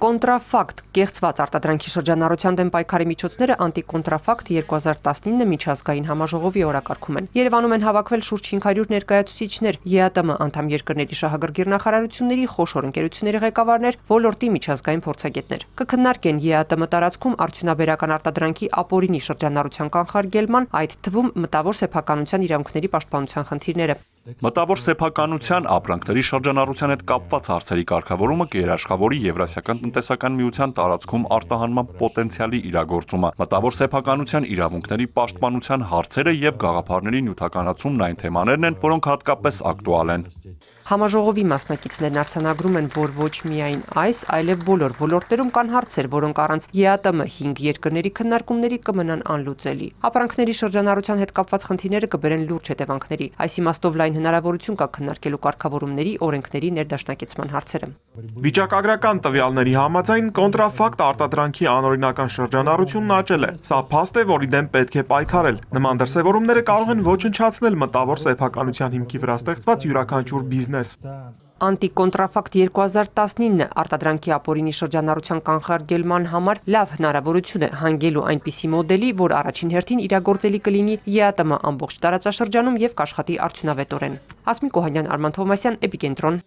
Կոնտրաֆակտ կեղծված արտադրանքի շրջանառության դեմ պայքարի միջոցները անտիկոնտրաֆակտ 2019 միջազգային համաժողովի օրակարգում են։ Երևանում են հավաքվել շուրջ 500 ներկայացուցիչներ, ԵԱՏՄ անդամ երկրների շահագրգիռ նախարարությունների խոշոր ընկերությունների ղեկավարներ, ոլորտի միջազգային փորձագետներ։ Կքննարկեն ԵԱՏՄ տարածքում արդյունաբերական արտադրանքի ապօրինի շրջանառության կանխարգելման, այդ թվում մտավոր սեփականության իրավունքների պաշտպանության խնդիրները։ Մտավոր սեփականության ապրանքների շրջանառության հետ կապված հարցերի կարգավորումը կերաշխավորի Եվրասիական տնտեսական միության տարածքում արտահանման պոտենցիալի իրագործումը, մտավոր սեփականության իրավունքների պաշտպանության հարցերը եւ գաղափարների նյութականացումն այն թեմաներն են, որոնք հատկապես ակտուալ են։ Համաժողովի մասնակիցներն արձանագրում են, որ ոչ միայն այս, այլև բոլոր ոլորտներում կան հարցեր, որոնք առանց ԵԱՏՄ 5 երկրների քննարկումների կմնան անլուծելի։ Ապրանքների շրջանառության հետ կապված խնդիրները կբերեն լուրջ հետևանքների։ Այս իմաստով լայն հնարավորություն կա քննարկելու կարգավորումների, օրենքների ներդաշնակեցման հարցերը։ Վիճակագրական տվյալների համաձայն կոնտրաֆակտ արտադրանքի անօրինական շրջանառությունն աճել է։ Սա փաստ է, որի դեմ պետք է պայքարել։ Նման դրսևորումները կարող են ոչնչացնել մտավոր սեփականության հիմքի վրա ստեղծված յուրաքանչյուր բիզնես։ Անտիկոնտրաֆակտ 2019 արտադրանքի ապօրինի շրջանառության կանխարգելման համար լավ հնարավորություն է հանգելու այնպիսի մոդելի, որ առաջին հերթին իրագործելի կլինի ԵԱՏՄ ամբողջ տարածաշրջանում եւ կաշխատի արդյունավետորեն։ Ասմիկ Օհանյան, Արման Թովմասյան, Էպիկենտրոն։